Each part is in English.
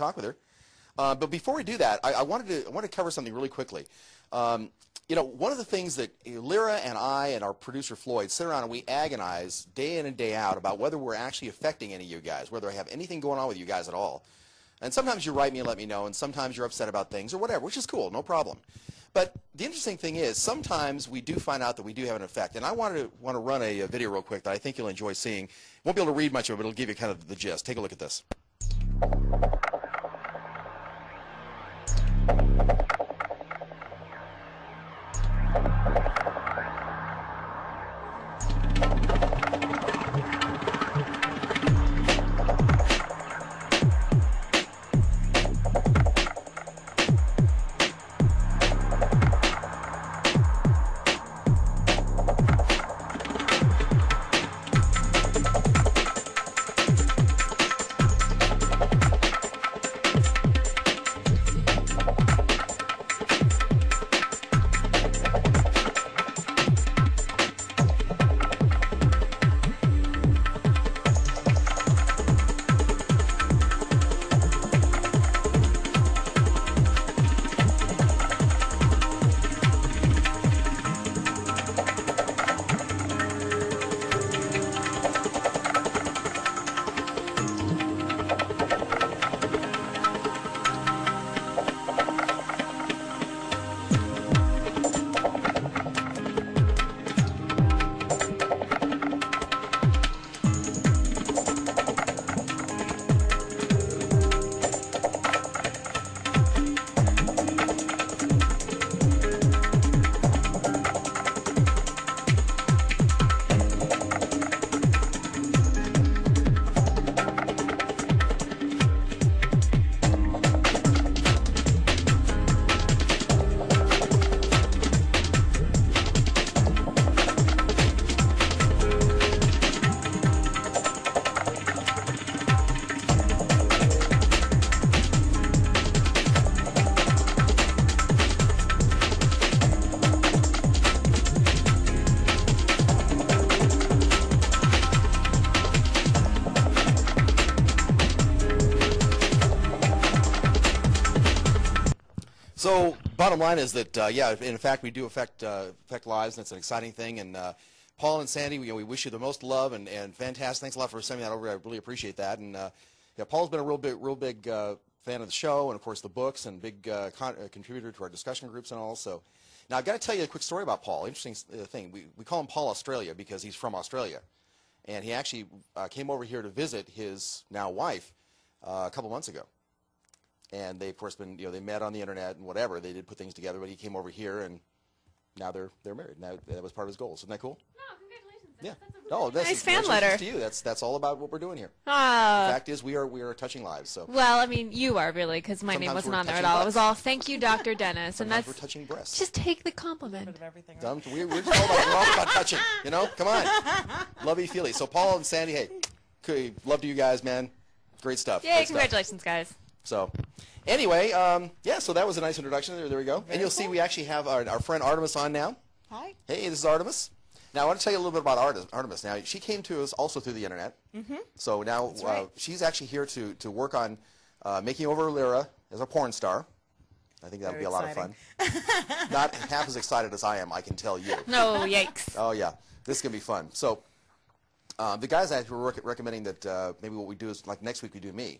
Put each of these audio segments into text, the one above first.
talk with her. Uh, but before we do that, I, I wanted to I wanted to cover something really quickly. Um, you know, one of the things that Lyra and I and our producer Floyd sit around and we agonize day in and day out about whether we're actually affecting any of you guys, whether I have anything going on with you guys at all. And sometimes you write me and let me know, and sometimes you're upset about things or whatever, which is cool, no problem. But the interesting thing is, sometimes we do find out that we do have an effect. And I wanted to want to run a, a video real quick that I think you'll enjoy seeing. Won't be able to read much of it, but it'll give you kind of the gist. Take a look at this. So, bottom line is that, uh, yeah, in fact, we do affect uh, affect lives, and it's an exciting thing. And uh, Paul and Sandy, we, you know, we wish you the most love and, and fantastic. Thanks a lot for sending that over. I really appreciate that. And uh, yeah, Paul's been a real big, real big uh, fan of the show, and of course the books, and big uh, con- contributor to our discussion groups and all. So, now I've got to tell you a quick story about Paul. Interesting thing. We we call him Paul Australia because he's from Australia, and he actually came over here to visit his now wife a couple months ago and they of course been you know they met on the internet and whatever they did put things together but he came over here and now they're they're married now that was part of his goals isn't that cool No, congratulations. yeah That's, that's a oh that's Nice fan letter. to you that's that's all about what we're doing here the Ah. fact is we are we are touching lives so Well, I mean, you are really, because my name wasn't on there at touching all. It was all, thank you, Dr. Dennis. and that's we're touching breasts just take the compliment. of everything. right? Dumb- we, we're, just all about, we're all about touching you know come on lovey feely so Paul and Sandy hey cool, love to you guys man great stuff Yay, Great stuff. congratulations, guys. So, anyway, um, yeah, so that was a nice introduction. There, there we go. and you'll see we actually have our, our friend Artemis on now. Hi. Hey, this is Artemis. Now, I want to tell you a little bit about Artemis. Artemis. Now, she came to us also through the internet. Mm-hmm. So now uh, right. she's actually here to, to work on uh, making over Lyra as a porn star. I think that would Very be a lot of fun. Not half as excited as I am, I can tell you. No, yikes. Oh, yeah. This is going to be fun. So, uh, the guys actually were rec- recommending that uh, maybe what we do is, like next week we do me.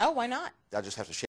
Oh, why not? I just have to.